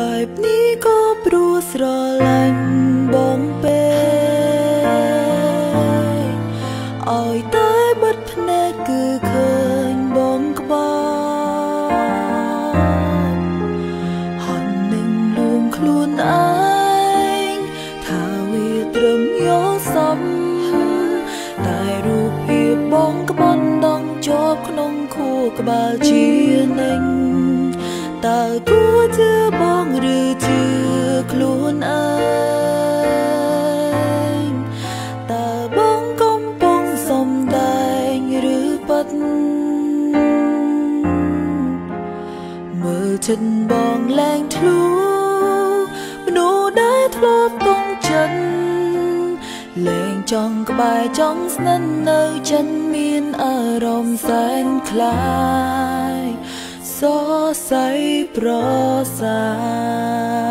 បែបនេះក៏ព្រោះស្រឡាញ់បងពេឲ្យតែបិទភ្នែកគឺឃើញបងក្បត់ហន់នឹងលួងខ្លួនឯងថាវាត្រឹមយកសំតែរូបភាពបងក្បត់ដងជាប់ក្នុងខួរក្បាលជានិញ ឬប៉ັດមើលចិត្តបងលែងធ្លូមនុស្សដែលធ្លាប់កងចិត្តលែងចង់ក្បែរចង់ស្និទ្ធនៅចិនមានអារម្មណ៍សែនខ្លាយសរសៃប្រសា